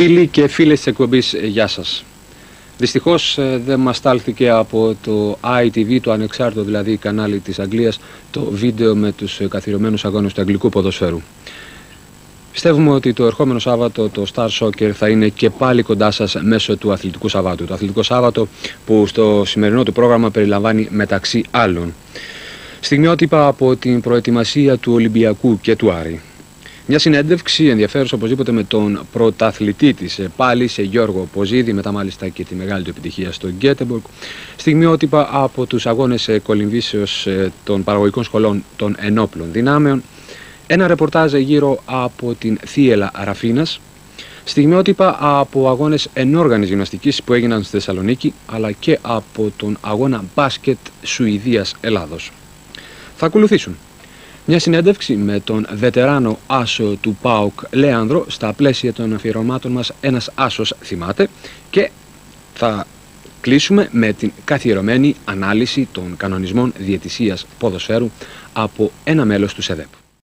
Φίλοι και φίλες της εκπομπής, ε, γεια σας. Δυστυχώς ε, δεν μας στάλθηκε από το ITV, το ανεξάρτητο δηλαδή κανάλι της Αγγλίας, το βίντεο με τους ε, καθιερωμένους αγώνες του αγγλικού ποδοσφαίρου. Πιστεύουμε ότι το ερχόμενο Σάββατο το Star Soccer θα είναι και πάλι κοντά σας μέσω του Αθλητικού Σαββάτου. Το Αθλητικό Σάββατο που στο σημερινό του πρόγραμμα περιλαμβάνει μεταξύ άλλων στιγμιότυπα από την προετοιμασία του Ολυμπιακού και του Άρη. Μια συνέντευξη ενδιαφέρουσα οπωσδήποτε με τον πρωταθλητή της ε, πάλι σε Γιώργο Ποζίδη, μετά μάλιστα και τη μεγάλη του επιτυχία στο Γκέτεμπορκ. Στιγμιότυπα από τους αγώνες κολυμβήσεως ε, των παραγωγικών σχολών των ενόπλων δυνάμεων. Ένα ρεπορτάζ γύρω από την Θίελα Ραφίνας. Στιγμιότυπα από αγώνες ενόργανης γυμναστικής που έγιναν στη Θεσσαλονίκη αλλά και από τον αγώνα μπάσκετ Σουηδίας-Ελλάδος. Θα ακολουθήσουν μια συνέντευξη με τον βετεράνο άσο του ΠΑΟΚ Λέανδρο στα πλαίσια των αφιερωμάτων μας ένας άσος θυμάται και θα κλείσουμε με την καθιερωμένη ανάλυση των κανονισμών διαιτησίας ποδοσφαίρου από ένα μέλος του ΣΕΔΕΠ.